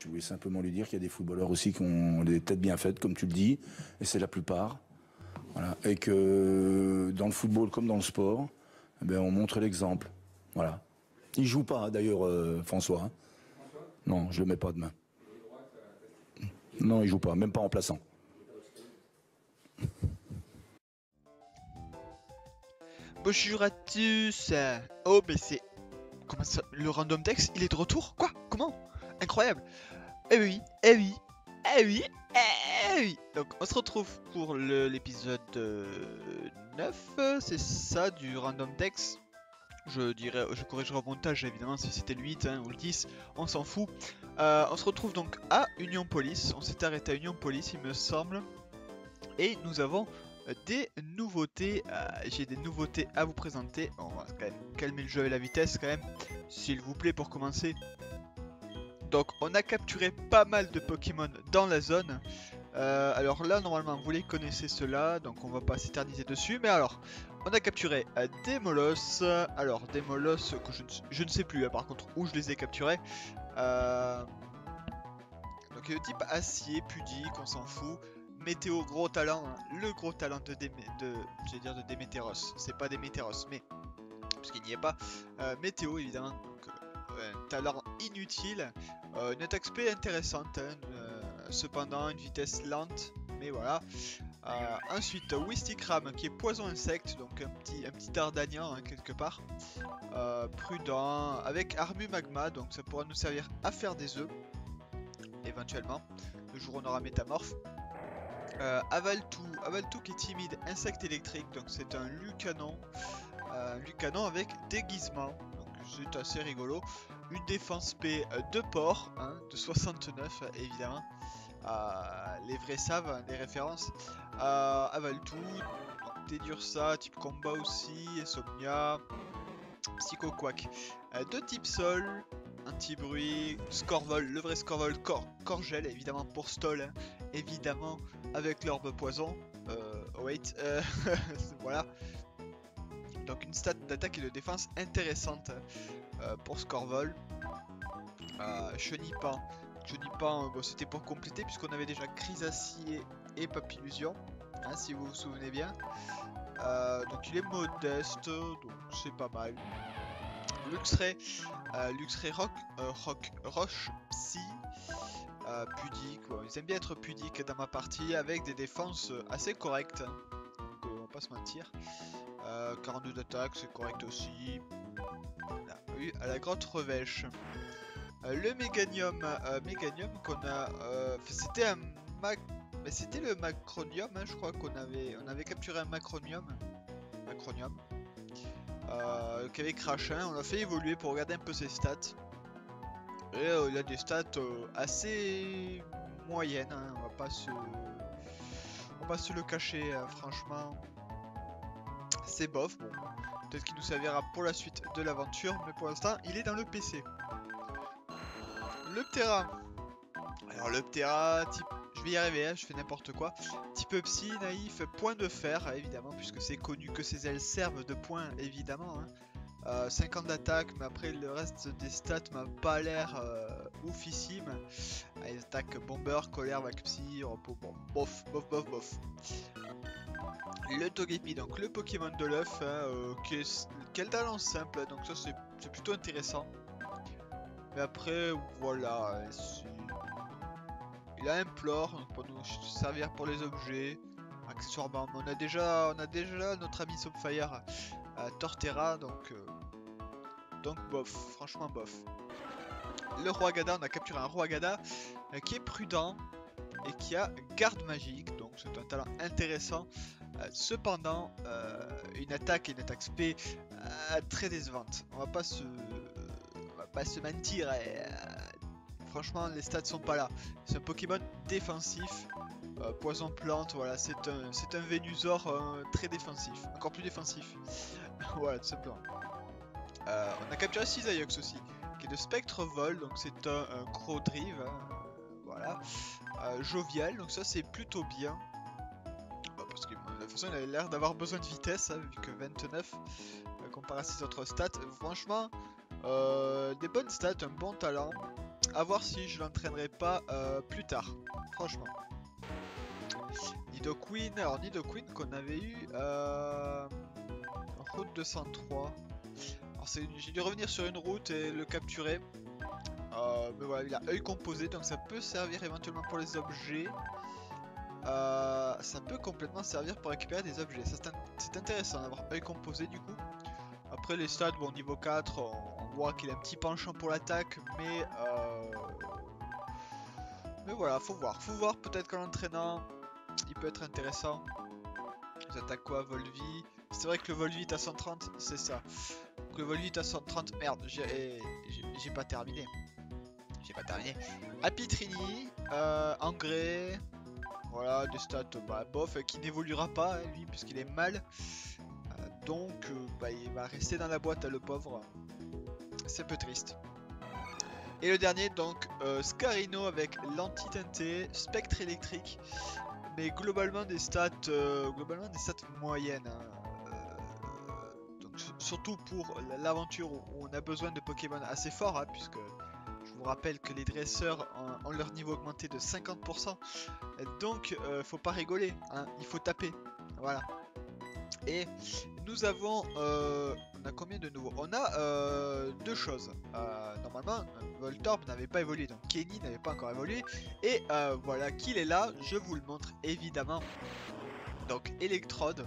Je voulais simplement lui dire qu'il y a des footballeurs aussi qui ont des têtes bien faites, comme tu le dis, et c'est la plupart. Et que dans le football comme dans le sport, eh ben, on montre l'exemple. Voilà. Il joue pas d'ailleurs, euh, François. Hein. Non, je le mets pas demain. Non, il joue pas, même pas en plaçant. Bonjour à tous Oh mais c'est... Comment ça Le random text, il est de retour? Quoi? Comment? Incroyable Eh oui, eh oui, eh oui, eh oui Donc on se retrouve pour l'épisode 9, c'est ça, du random text. Je dirais, je corrigerai au montage évidemment si c'était le 8 hein, ou le 10, on s'en fout. Euh, on se retrouve donc à Union Police, on s'est arrêté à Union Police il me semble. Et nous avons des nouveautés. Euh, j'ai des nouveautés à vous présenter. On va quand même calmer le jeu et la vitesse quand même, s'il vous plaît pour commencer. Donc on a capturé pas mal de Pokémon dans la zone. Euh, alors là normalement vous les connaissez ceux-là, donc on va pas s'éterniser dessus. Mais alors, on a capturé euh, des Molos. Alors des Molos que je, ne sais plus hein, par contre où je les ai capturés. Donc le type acier, pudique, on s'en fout. Météo, gros talent, hein. le gros talent de, Dé de, dire de. C'est pas Démétéros, mais parce qu'il n'y est pas. Euh, météo évidemment, euh, talent inutile. Euh, une attaque SP intéressante, hein, cependant une vitesse lente, mais voilà. ensuite, Wistikram qui est poison insecte, donc un petit, un petit hein, quelque part. prudent, avec Armu Magma, donc ça pourra nous servir à faire des œufs, éventuellement. Le jour on aura Métamorphe. Euh, Avaltou, Avaltou qui est timide, insecte électrique, donc c'est un Lucanon. Euh, Lucanon avec déguisement, c'est assez rigolo. Une défense P euh, de port, hein, de 69 évidemment. Euh, les vrais savent les références. Avaltou, ça, type combat aussi, Insomnia, Psycho Quack. de type sol, anti-bruit, Scorvol, le vrai Scorvol, Cor Corgel évidemment pour Stall, hein. évidemment avec l'orbe poison. Euh, wait, euh, voilà. Donc une stat d'attaque et de défense intéressante euh, pour Scorvol. Euh, Chenipan, Chenipan, bon, c'était pour compléter puisqu'on avait déjà Chrysacier et Papillusion, hein, si vous vous souvenez bien. donc il est modeste, donc c'est pas mal. Luxray, euh, Luxray Rock, euh, Rock, Roche, Psy, euh, pudique. Ils aiment bien être pudiques dans ma partie avec des défenses assez correctes. Donc on va pas se mentir. 42 d'attaque, c'est correct aussi. oui, à la grotte revêche. le méganium, méganium qu'on a. c'était un mac. C'était le macronium, hein, je crois qu'on avait, on avait capturé un macronium. Macronium euh, qui avait craché, on l'a fait évoluer pour regarder un peu ses stats. Et euh, il a des stats euh, assez moyennes, hein, on va pas se... On va pas se le cacher, hein, franchement. C'est bof, bon. Peut-être qu'il nous servira pour la suite de l'aventure, mais pour l'instant, il est dans le PC. Le Ptera. Alors le Ptera, type je vais y arriver, hein, je fais n'importe quoi. Type psy, naïf, point de fer, évidemment, puisque c'est connu que ses ailes servent de point, évidemment. 50 hein. Euh, d'attaque, mais après le reste des stats m'a pas l'air euh, oufissime. Ah, attaque bomber, colère, vac psy, repos, bon, bof, bof, bof, bof. Le Togepi, donc le Pokémon de l'œuf, hein, euh, quel talent simple, donc ça c'est plutôt intéressant. Mais après, voilà, il a implore pour nous servir pour les objets. Accessoirement, on a déjà, on a déjà notre ami Subfire Torterra, donc euh, donc bof, franchement bof. Le roi Gada, on a capturé un roi Gada euh, qui est prudent et qui a garde magique, donc c'est un talent intéressant. Euh, cependant, une attaque et une attaque SP très décevante. On va pas se, on va pas se mentir. Franchement, les stats sont pas là. C'est un Pokémon défensif. Euh, poison plante, voilà, c'est un, c'est un euh, très défensif. Encore plus défensif. voilà, tout simplement. Euh, on a capturé Cisaiox aussi, qui est de Spectre Vol, donc c'est un, un Drive. Hein, voilà. jovial, donc ça c'est plutôt bien. Bah, parce que de toute façon, il a l'air d'avoir besoin de vitesse, hein, vu que 29 comparé à ses autres stats. Franchement, des bonnes stats, un bon talent. à voir si je l'entraînerai pas plus tard, franchement. Nidoqueen, alors Nidoqueen qu'on avait eu euh, route 203. Alors j'ai dû revenir sur une route et le capturer. Euh, mais voilà, il a œil composé donc ça peut servir éventuellement pour les objets. Euh, ça peut complètement servir pour récupérer des objets. C'est intéressant d'avoir œil composé du coup. Après les stats, bon niveau 4, on, voit qu'il a un petit penchant pour l'attaque, mais mais voilà, faut voir, faut voir peut-être qu'en l'entraînant, il peut être intéressant. Ils attaquent quoi, Volvi? C'est vrai que le Volvi est à 130, c'est ça. Le Volvi est à 130, merde, j'ai pas terminé. J'ai pas terminé. Apitrini, euh, Engrais, voilà, des stats bah, bof qui n'évoluera pas hein, lui puisqu'il est mal. Euh, donc euh, bah, il va rester dans la boîte le pauvre. C'est peu triste. Et le dernier donc Scarino avec l'anti-teinté, spectre électrique. Globalement des stats globalement des stats moyennes. Hein. donc, surtout pour l'aventure où on a besoin de Pokémon assez forts hein, puisque vous rappelle que les dresseurs ont, leur niveau augmenté de 50%. Donc, euh, faut pas rigoler, hein, il faut taper. Voilà. Et nous avons... Euh, on a combien de nouveaux On a euh, deux choses. normalement, Voltorb n'avait pas évolué, donc Kenny n'avait pas encore évolué. Et voilà qu'il est là, je vous le montre évidemment donc Electrode.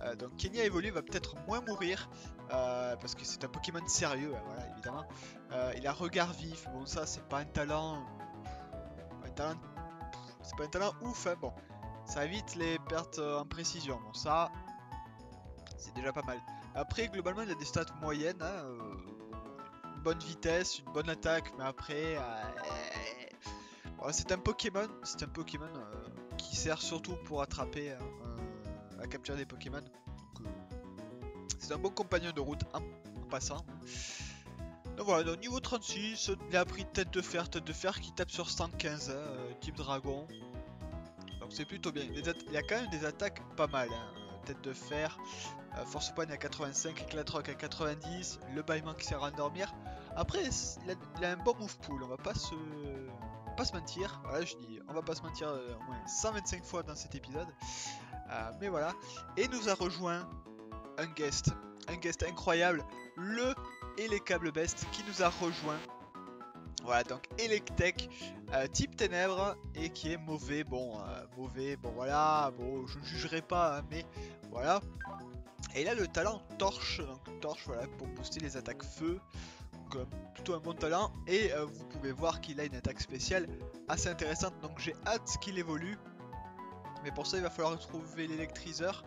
Euh, donc Kenny a évolué, va peut-être moins mourir, euh, parce que c'est un Pokémon sérieux, hein, voilà, évidemment. Euh, il a regard vif, bon ça c'est pas un talent... Un talent... C'est pas un talent ouf, hein, bon. Ça évite les pertes en précision, bon ça... C'est déjà pas mal. Après, globalement, il a des stats moyennes, hein, une bonne vitesse, une bonne attaque, mais après... c'est un Pokémon, c'est un Pokémon qui sert surtout pour attraper à capturer des Pokémon. Euh, c'est un bon compagnon de route en, passant. Donc voilà, niveau 36, il a pris tête de fer, tête de fer qui tape sur 115, hein, euh, type dragon. Donc c'est plutôt bien. Il y a quand même des attaques pas mal. Hein. Tête de fer, euh, force point à 85, éclatroc à 90, le bâillement qui sert à endormir. Après, il a, un bon move pool, on va pas se, mentir. Voilà, je dis, on va pas se mentir au moins 125 fois dans cet épisode. Euh, mais voilà. Et nous a rejoint un guest. Un guest incroyable. Le et les câbles best qui nous a rejoint. Voilà, donc Electek, euh, type ténèbres, et qui est mauvais, bon, euh, mauvais, bon voilà, bon, je ne jugerai pas, hein, mais voilà. Et là, le talent torche, donc torche, voilà, pour booster les attaques feu, donc plutôt un bon talent, et vous pouvez voir qu'il a une attaque spéciale assez intéressante, donc j'ai hâte qu'il évolue, mais pour ça, il va falloir trouver l'électriseur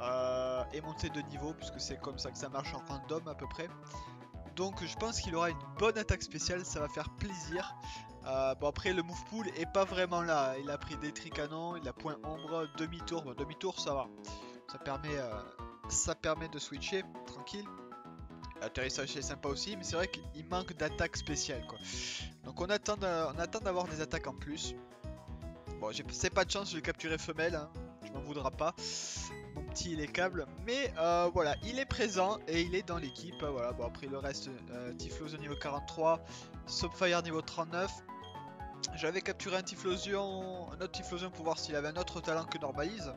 euh, et monter de niveau, puisque c'est comme ça que ça marche en random à peu près. Donc je pense qu'il aura une bonne attaque spéciale, ça va faire plaisir. Euh, bon après le move pool est pas vraiment là, il a pris des tricanons, il a point ombre, demi-tour, bon demi-tour ça va. Ça permet, euh, ça permet de switcher, tranquille. Atterrissage c'est sympa aussi, mais c'est vrai qu'il manque d'attaque spéciale quoi. Donc on attend d'avoir des attaques en plus. Bon, c'est pas de chance, je vais capturer femelle, hein. je m'en voudra pas. Mon petit il est câble, mais euh, voilà, il est présent et il est dans l'équipe. voilà, bon après le reste, euh, Tiflos au niveau 43, Subfire niveau 39. J'avais capturé un Tiflosion, un autre Tiflosion pour voir s'il avait un autre talent que Normalise.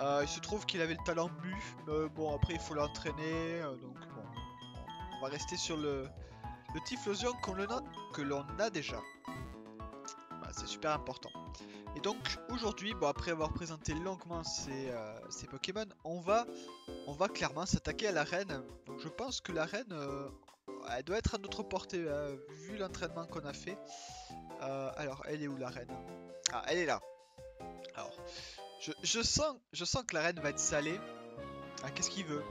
Euh, il se trouve qu'il avait le talent mu, mais bon après il faut l'entraîner, donc bon, on va rester sur le, le Tiflosion que l'on a déjà. C'est super important. Et donc aujourd'hui, bon, après avoir présenté longuement ces, euh, Pokémon, on va, on va clairement s'attaquer à l'arène. Donc je pense que l'arène, euh, elle doit être à notre portée euh, vu l'entraînement qu'on a fait. alors elle est où l'arène Ah elle est là. Alors je, sens, je sens que l'arène va être salée. Ah, qu'est-ce qu'il veut?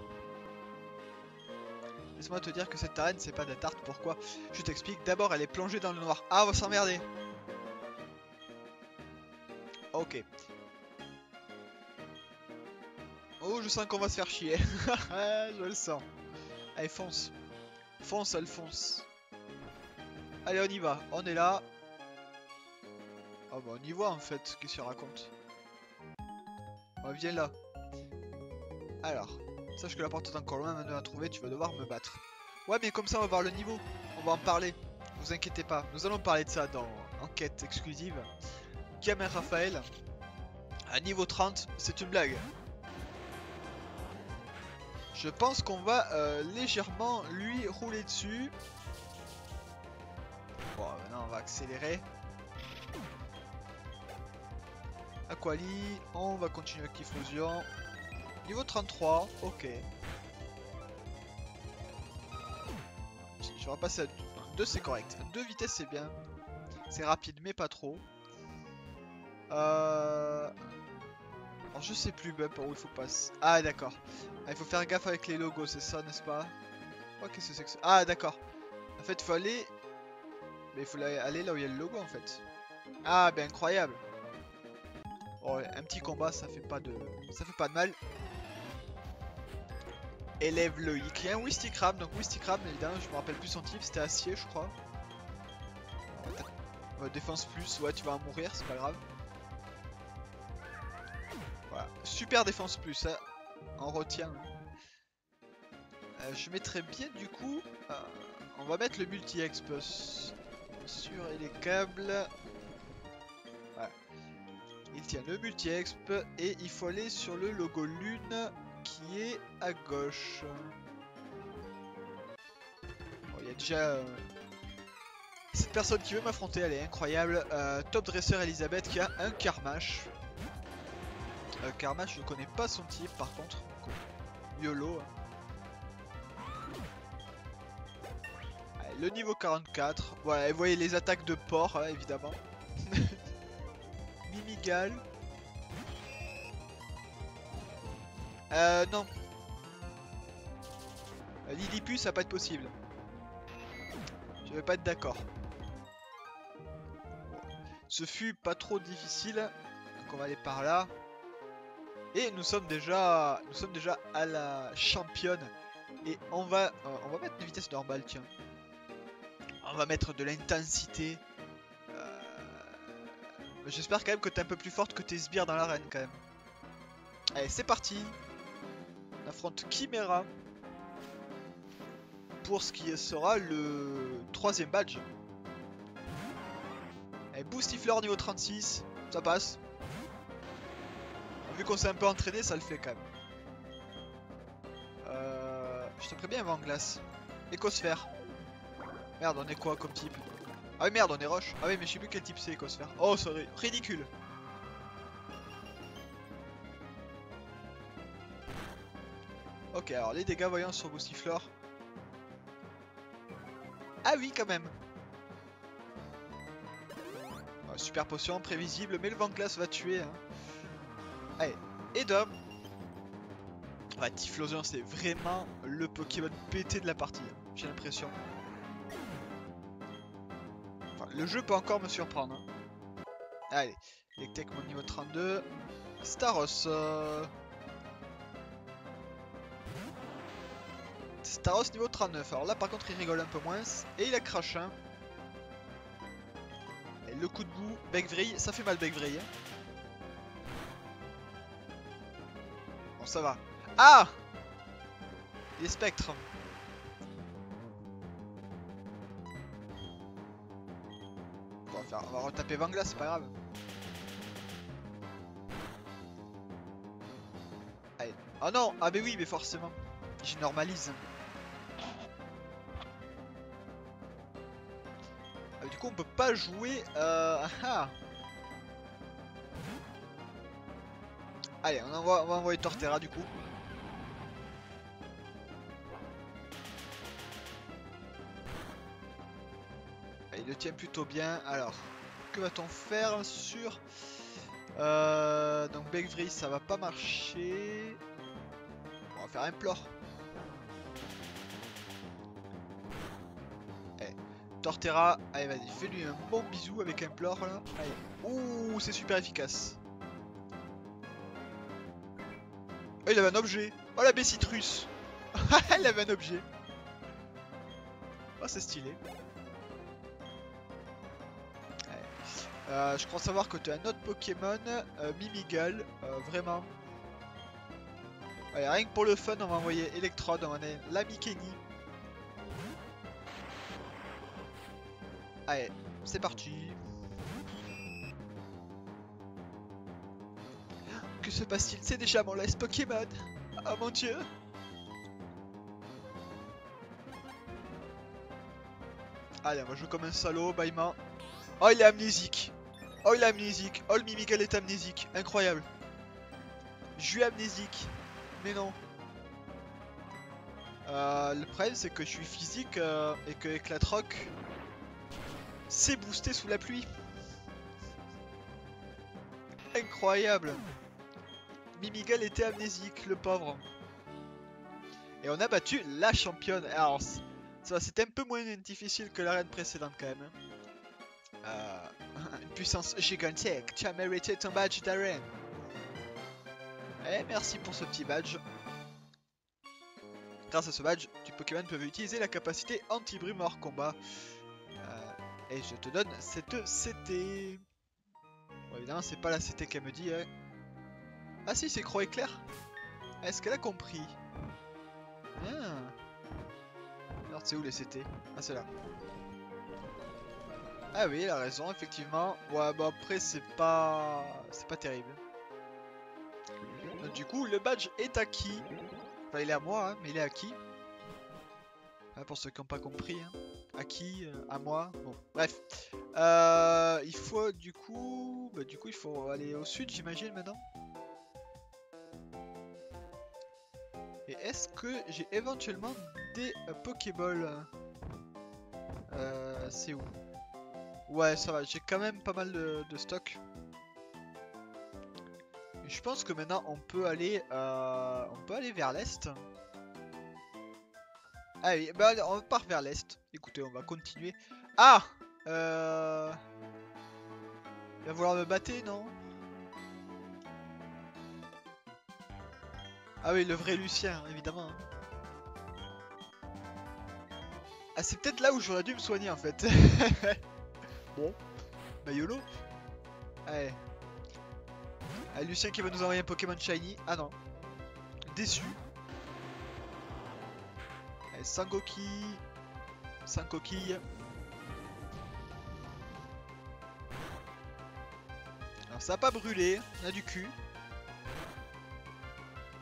Laisse-moi te dire que cette arène c'est pas de la tarte, pourquoi? Je t'explique, d'abord elle est plongée dans le noir. Ah on va s'emmerder Ok. Oh, je sens qu'on va se faire chier. je le sens. Allez, fonce. Fonce, Alphonse. Allez, on y va. On est là. Oh bah on y voit en fait, qu'est-ce qu'il raconte. Viens là. Alors, sache que la porte est encore loin maintenant à trouver, tu vas devoir me battre. Ouais mais comme ça on va voir le niveau, on va en parler. Vous inquiétez pas, nous allons parler de ça dans enquête exclusive. Gamin Raphaël, à niveau 30, c'est une blague. Je pense qu'on va euh, légèrement lui rouler dessus. Bon, maintenant on va accélérer. Aquali, on va continuer avec Typhlosion. Niveau 33, ok. Je vais passer à 2, c'est correct. 2 vitesses, c'est bien. C'est rapide, mais pas trop. Euh... Alors, je sais plus, Bump, où il faut passer. Ah, d'accord. Ah, il faut faire gaffe avec les logos, c'est ça, n'est-ce pas? Oh, qu'est-ce que c'est que ça? Ah, d'accord. En fait, il faut aller... Mais il faut aller là où il y a le logo, en fait. Ah, ben incroyable. Oh, un petit combat, ça fait pas de... Ça fait pas de mal élève Loïc. Il a un Wisty Crab, donc Wisty Crab, évidemment, je me rappelle plus son type, c'était acier, je crois. défense plus, ouais, tu vas mourir, c'est pas grave. Voilà, super défense plus, ça, on retient. Euh, je mettrais bien du coup, euh, on va mettre le multi-exp sur les câbles. Il tient le multi-exp et il faut aller sur le logo lune qui est à gauche. Il y a déjà... Euh, cette personne qui veut m'affronter, elle est incroyable. Euh, top dresseur Elisabeth qui a un Karmash. Euh, je connais pas son type par contre. YOLO. le niveau 44. Voilà, vous voyez les attaques de porc, hein, évidemment. Mimigal. Euh, non. Euh, Lilliput, ça va pas être possible. Je vais pas être d'accord. Ce fut pas trop difficile. Donc on va aller par là. Et nous sommes déjà, nous sommes déjà à la championne. Et on va, euh, on va mettre une vitesse normale, tiens. On va mettre de l'intensité. J'espère quand même que t'es un peu plus forte que tes sbires dans l'arène quand même. Allez, c'est parti affronte Chimera pour ce qui sera le troisième badge. Et Boostifleur niveau 36, ça passe. Vu qu'on s'est un peu entraîné, ça le fait quand même. Euh, je te bien avant glace. Écosphère. Merde, on est quoi comme type? Ah oui, merde, on est roche. Ah oui, mais je sais plus quel type c'est, écosphère. Oh, c'est ridicule. Ok, alors les dégâts voyants sur Boostiflore. Ah oui, quand même. super potion, prévisible, mais le vent glace va tuer. Hein. Allez, et Dom. Ouais, Typhlosion, c'est vraiment le Pokémon pété de la partie, hein, j'ai l'impression. Le jeu peut encore me surprendre. Hein. Allez, Lectec mon niveau 32. Staros. Euh, Staros niveau 39. Alors là par contre il rigole un peu moins. Et il a crash. Et le coup de bout, bec ça fait mal bec hein. Bon ça va. Ah Les spectres. On va, retaper Vangla, c'est pas grave. Allez. Oh non Ah mais oui, mais forcément. Je normalise. du coup on peut pas jouer... Euh... Ah, ah. Allez, on, envoie, on va envoyer Torterra du coup. Tient plutôt bien. Alors, que va-t-on faire sur... Euh, donc Begvry ça va pas marcher. On va faire un plore. Torterra, allez vas-y, fais-lui un bon bisou avec un plore là. Allez. Ouh, c'est super efficace. Oh, il avait un objet. Oh la Bessitrus. il avait un objet. Oh, c'est stylé. Euh, je crois savoir que tu as un autre Pokémon, euh, Mimigal, euh, vraiment. Allez, rien que pour le fun, on va envoyer Electrode, on va envoyer la Mikeni. Allez, c'est parti. Que se passe-t-il? C'est déjà mon laisse Pokémon. Oh mon dieu. Allez, on va jouer comme un salaud, Baima. Oh, il est amnésique. Oh, il est amnésique. Oh, le Mimigal est amnésique. Incroyable. Je suis amnésique. Mais non. Euh, le problème, c'est que je suis physique euh, et que Éclat Rock c'est boosté sous la pluie. Incroyable. Mimigal était amnésique, le pauvre. Et on a battu la championne. Alors, c'était un peu moins difficile que l'arène précédente quand même. Hein. Euh, puissance gigantesque. Tu as mérité ton badge d'arène. Eh, merci pour ce petit badge. Grâce à ce badge, tu Pokémon peuvent utiliser la capacité anti-brume hors combat. Et je te donne cette CT. Bon, évidemment, c'est pas la CT qu'elle me dit. Hein. Ah si, c'est Croix Éclair. Est-ce qu'elle a compris? Ah. Alors, c'est où les CT Ah, c'est là. Ah oui, elle a raison, effectivement. Ouais, bah après, c'est pas... C'est pas terrible. du coup, le badge est acquis. Enfin, il est à moi, hein, mais il est acquis. Ah, pour ceux qui n'ont pas compris. Hein. À qui euh, À moi Bon, bref. Euh, il faut du coup... Bah, du coup, il faut aller au sud, j'imagine, maintenant. Et est-ce que j'ai éventuellement des euh, Pokéballs? Euh, C'est où? Ouais, ça va, j'ai quand même pas mal de, stock. je pense que maintenant, on peut aller, on peut aller vers l'est. Allez, bah, on part vers l'est. Écoutez, on va continuer. Ah Euh... Il va vouloir me battre, non? Ah oui, le vrai Lucien, évidemment. Ah, c'est peut-être là où j'aurais dû me soigner, en fait. bon. Bah, YOLO. Allez. Ah, Lucien qui va nous envoyer un Pokémon Shiny. Ah non. Déçu. Allez, Sangoki. 5 coquilles. Alors ça a pas brûlé, on a du cul.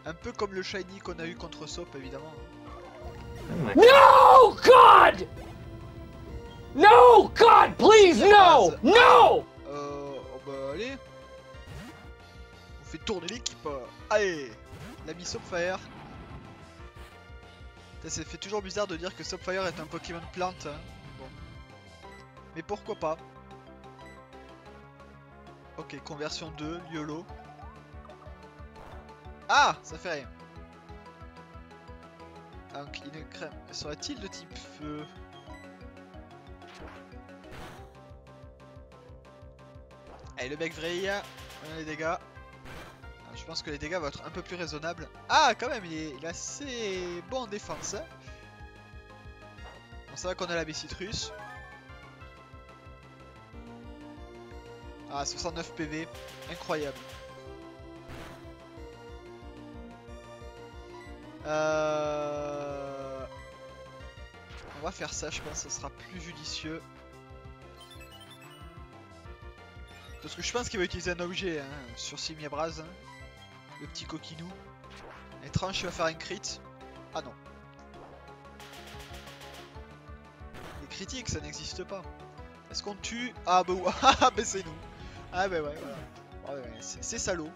Un peu comme le shiny qu'on a eu contre Sop évidemment. No God No God please no No Euh oh bah allez On fait tourner l'équipe Allez L'ami Sopfire ça fait toujours bizarre de dire que Subfire est un Pokémon plante. Hein. Bon. Mais pourquoi pas Ok, conversion 2, YOLO. Ah Ça fait rien. Donc, une crème. Serait-il de type feu? Allez, le bec vrille. On a les dégâts je pense que les dégâts vont être un peu plus raisonnables. Ah, quand même, il est, assez bon en défense. Hein. Bon, ça va qu'on a la Bessitrus. Ah, 69 PV, incroyable. Euh... On va faire ça, je pense, ce sera plus judicieux. Parce que je pense qu'il va utiliser un objet hein, sur Simiabraz. Hein le petit coquinou. Étrange, tu vas faire un crit. Ah non. Les critiques, ça n'existe pas. Est-ce qu'on tue? Ah bah, ah, bah c'est nous. Ah bah ouais, voilà. ouais, c'est salaud.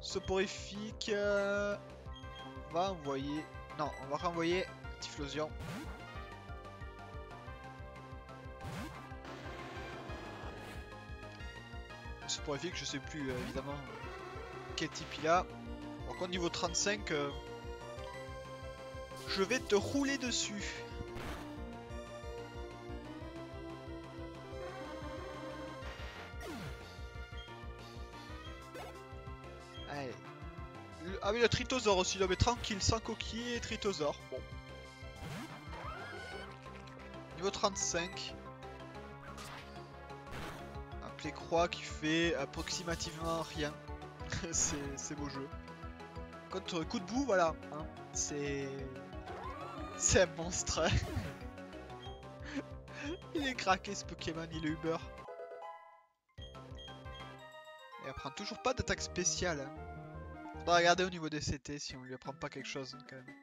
Soporifique. Euh, on va envoyer... Non, on va renvoyer Typhlosion. que je sais plus euh, évidemment quel type il a. Par contre niveau 35, euh, je vais te rouler dessus. Allez. Ah oui le tritosaure aussi, mais tranquille, sans coquille et tritosaure. Bon. Niveau 35 les croix qui fait approximativement rien. c'est beau jeu. Contre coup de boue, voilà. Hein. C'est... C'est un monstre. Il est craqué ce Pokémon, il est Uber. Et elle prend toujours pas d'attaque spéciale. Hein. Faudra regarder au niveau des CT si on lui apprend pas quelque chose quand même.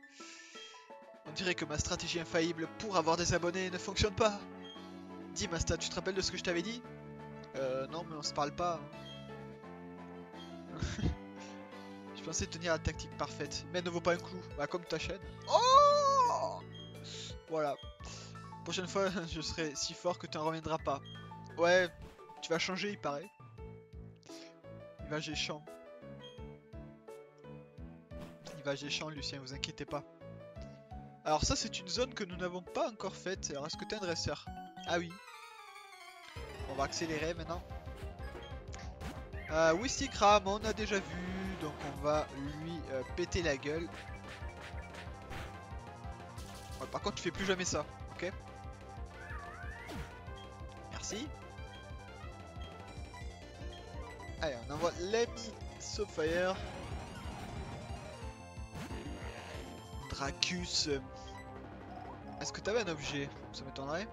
On dirait que ma stratégie infaillible pour avoir des abonnés ne fonctionne pas. Dis Masta, tu te rappelles de ce que je t'avais dit? Euh non mais on se parle pas. hein. je pensais tenir la tactique parfaite, mais ne vaut pas un coup. Bah comme ta chaîne. Oh Voilà. Prochaine fois, je serai si fort que tu n'en reviendras pas. Ouais, tu vas changer, il paraît. Il va géchant. Il va géchant, Lucien, vous inquiétez pas. Alors ça, c'est une zone que nous n'avons pas encore faite. Alors, est-ce que t'es un dresseur? Ah oui. Va accélérer maintenant. Euh, Wistikram, on a déjà vu. Donc, on va lui euh, péter la gueule. Par contre, tu fais plus jamais ça, ok? Merci. Allez, on envoie l'ami Soulfire. Dracus. Est-ce que t'avais un objet? Ça m'étonnerait.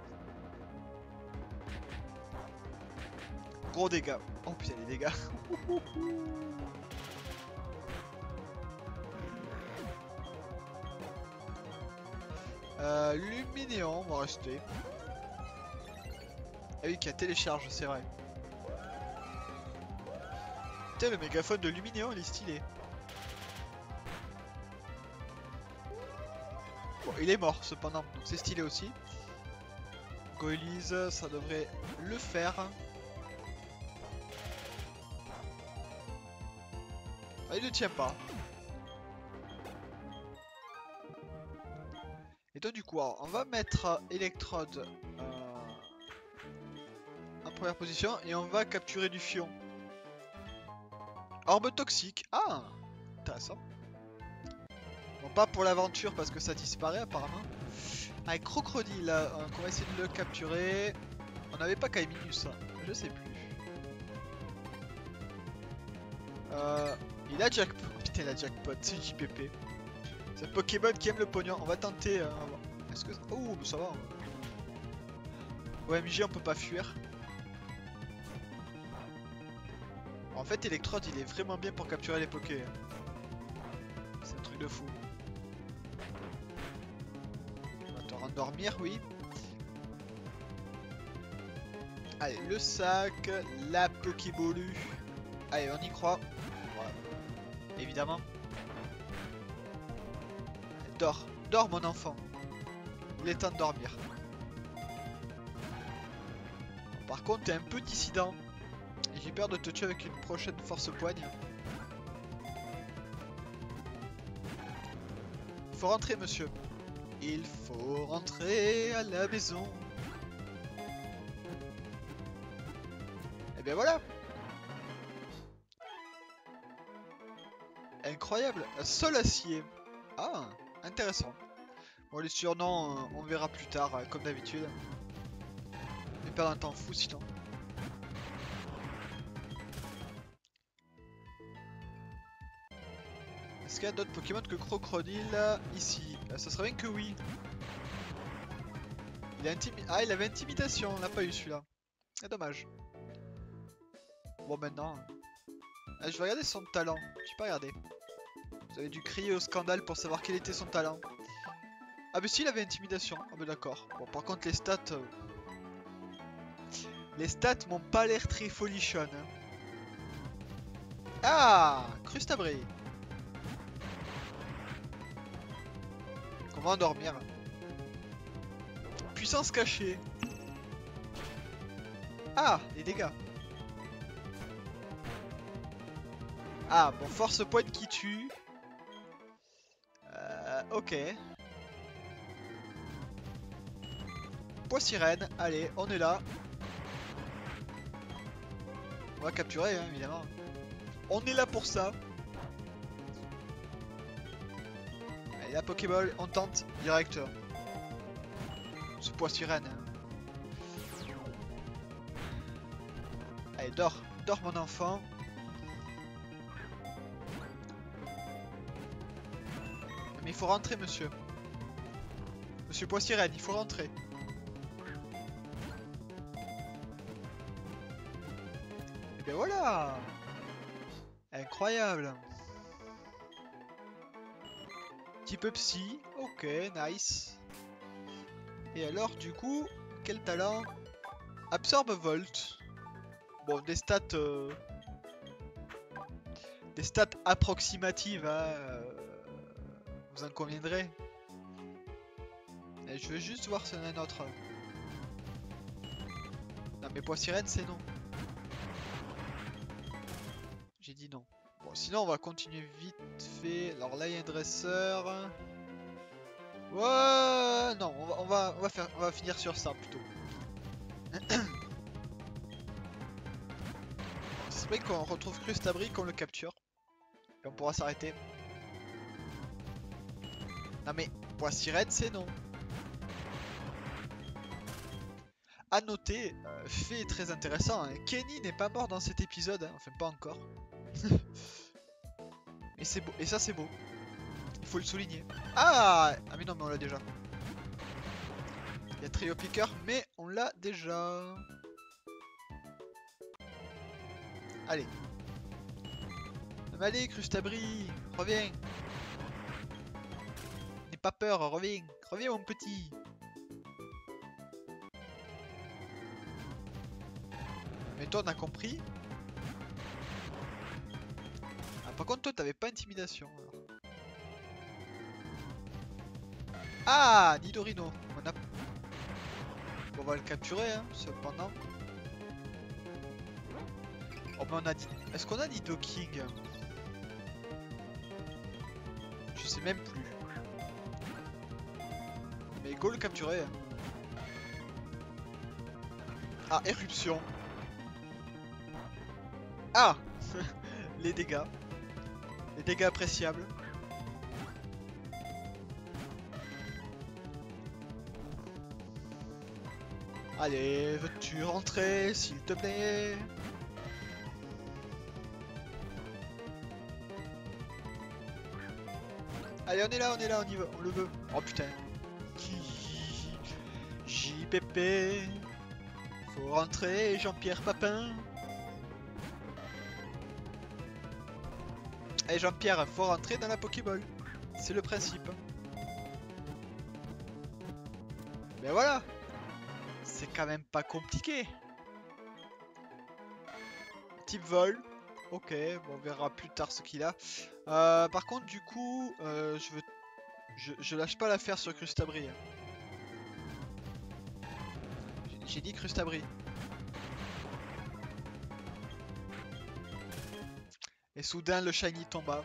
Gros dégâts. Oh putain, les dégâts. Euh, Luminéon, on va rester. Ah oui, qui a télécharge, c'est vrai. Putain, le mégaphone de Luminéon, il est stylé. Il est mort cependant, donc c'est stylé aussi. Goélise, ça devrait le faire. Ah, il ne tient pas. Et donc du coup, on va mettre Electrode euh, en première position et on va capturer du fion. Orbe toxique. Ah Intéressant. Bon, pas pour l'aventure parce que ça disparaît apparemment. Avec Crocodile, euh, on va essayer de le capturer. On n'avait pas Kaiminus, hein. je sais plus. Euh, il a jackpot. Putain, il a jackpot, c'est JPP. C'est un Pokémon qui aime le pognon. On va tenter. euh, Est-ce que. Oh, ça va. OMG, on peut pas fuir. En fait, Electrode, il est vraiment bien pour capturer les Pokés. hein. C'est un truc de fou. On va te rendormir, oui. Allez, le sac, la Pokébolu. Allez, on y croit. Évidemment. Dors, dors mon enfant. Il est temps de dormir. Par contre, t'es un peu dissident. J'ai peur de te tuer avec une prochaine force poigne. Il faut rentrer, monsieur. Il faut rentrer à la maison. Et bien voilà. Incroyable. Sol acier. Ah, intéressant. Bon, les surnoms, euh, on verra plus tard, euh, comme d'habitude. Mais perdre un temps fou sinon. Est-ce qu'il y a d'autres Pokémon que Crocodile ici? Euh, Ça serait bien que oui. Il Ah, il avait intimidation, on l'a pas eu celui-là. C'est dommage. Bon, maintenant. Ah, je vais regarder son talent. J'ai pas regardé. Vous avez dû crier au scandale pour savoir quel était son talent. Ah, mais si, il avait intimidation. Ah, bah d'accord. Bon, par contre, les stats. euh, Les stats m'ont pas l'air très folichonne. hein. Ah Crustabri On va endormir. Puissance cachée. Ah, les dégâts. Ah, bon, force pointe qui tue. Ok. Poids sirène, allez, on est là. On va capturer, hein, évidemment. On est là pour ça. Allez, la Pokéball, on tente direct. Ce poids sirène. Allez, dors, dors mon enfant. il faut rentrer, monsieur. Monsieur Poissirène, il faut rentrer. Eh Et ben voilà Incroyable Type psy, ok, nice. Et alors, du coup, quel talent Absorbe Volt? Bon, des stats... Euh, des stats approximatives, hein, euh, vous en conviendrez. Je veux juste voir si on a un autre. Non, mais poids sirène, c'est non. J'ai dit non. Bon, sinon, on va continuer vite fait. Alors là, il y a un dresseur. Ouais, non, on va, on va, on va faire, on va finir sur ça plutôt. C'est vrai qu'on retrouve Crustabri qu'on le capture. Et on pourra s'arrêter. Non mais, poids sirène, c'est non. À noter, euh, fait très intéressant, hein, Kenny n'est pas mort dans cet épisode, hein, enfin pas encore. et c'est beau, et ça c'est beau. Il faut le souligner. Ah Ah mais non mais on l'a déjà. Il y a Trio Picker, mais on l'a déjà. Allez. Allez, Crustabri, reviens. Pas peur, reviens. Reviens mon petit. Mais toi on a compris. Ah, par contre toi t'avais pas intimidation. Ah Nidorino on, a... on va le capturer hein, cependant. Oh mais a dit... Est-ce qu'on a King Je sais même plus. Le capturer. Ah, éruption. Ah Les dégâts. Les dégâts appréciables. Allez, veux-tu rentrer, s'il te plaît? Allez, on est là, on est là, on y va, on le veut. Oh putain. Faut rentrer, Jean-Pierre Papin. Eh Jean-Pierre, faut rentrer dans la Pokéball. C'est le principe. Mais voilà. C'est quand même pas compliqué. Type vol. Ok, on verra plus tard ce qu'il a. Euh, par contre, du coup, euh, je veux, je, lâche pas l'affaire sur Crustabri. J'ai- dit Crustabri. Et soudain, le shiny tomba.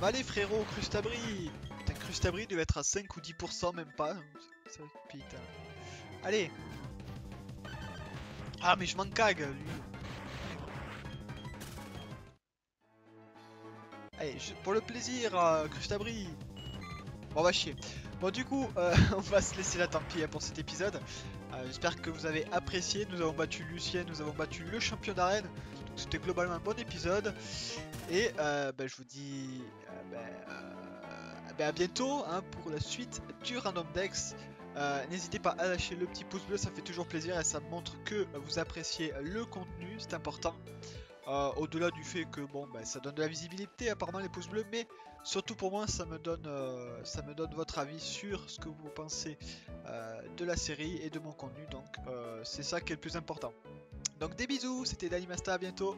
Bah allez frérot, Crustabri Putain, Crustabri devait être à 5 ou 10%, même pas. Ça- Putain. Allez Ah mais je m'en cague, lui. Allez, pour le plaisir, euh, Crustabri Bon, on va chier. Bon, du coup, euh, on va se laisser là, tant pis pour cet épisode. Euh, J'espère que vous avez apprécié. Nous avons battu Lucien, nous avons battu le champion d'arène. C'était globalement un bon épisode. Et euh, ben, je vous dis ben, ben, à bientôt hein, pour la suite du Random Dex. N'hésitez pas à lâcher le petit pouce bleu, ça fait toujours plaisir et ça montre que vous appréciez le contenu, c'est important. Au-delà du fait que bon, ça donne de la visibilité apparemment les pouces bleus, mais surtout pour moi ça me donne, euh, ça me donne votre avis sur ce que vous pensez euh, de la série et de mon contenu, donc euh, c'est ça qui est le plus important. Donc des bisous, c'était Danimasta, à bientôt.